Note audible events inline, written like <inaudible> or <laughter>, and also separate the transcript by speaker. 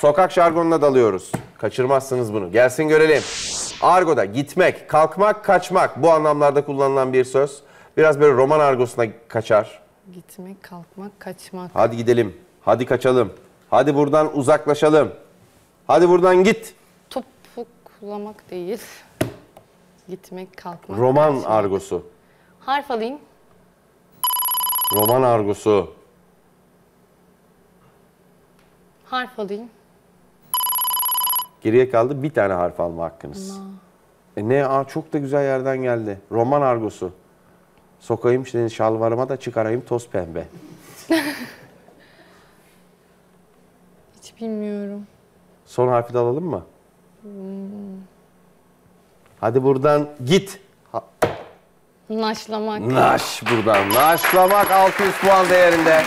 Speaker 1: Sokak jargonuna dalıyoruz. Kaçırmazsınız bunu. Gelsin görelim. Argo'da gitmek, kalkmak, kaçmak bu anlamlarda kullanılan bir söz. Biraz böyle roman argosuna kaçar.
Speaker 2: Gitmek, kalkmak, kaçmak.
Speaker 1: Hadi gidelim. Hadi kaçalım. Hadi buradan uzaklaşalım. Hadi buradan git.
Speaker 2: Topuklamak değil. Gitmek, kalkmak,
Speaker 1: Roman
Speaker 2: kaçmak.
Speaker 1: argosu.
Speaker 2: Harf alayım.
Speaker 1: Roman argosu.
Speaker 2: Harf alayım.
Speaker 1: Geriye kaldı bir tane harf alma hakkınız. E ne? Aa, çok da güzel yerden geldi. Roman argosu. Sokayım şimdi şalvarıma da çıkarayım toz pembe. <laughs>
Speaker 2: Hiç bilmiyorum.
Speaker 1: Son harfi de alalım mı? Hadi buradan git. Ha-
Speaker 2: Naşlamak.
Speaker 1: Naş buradan. Naşlamak 600 puan değerinde.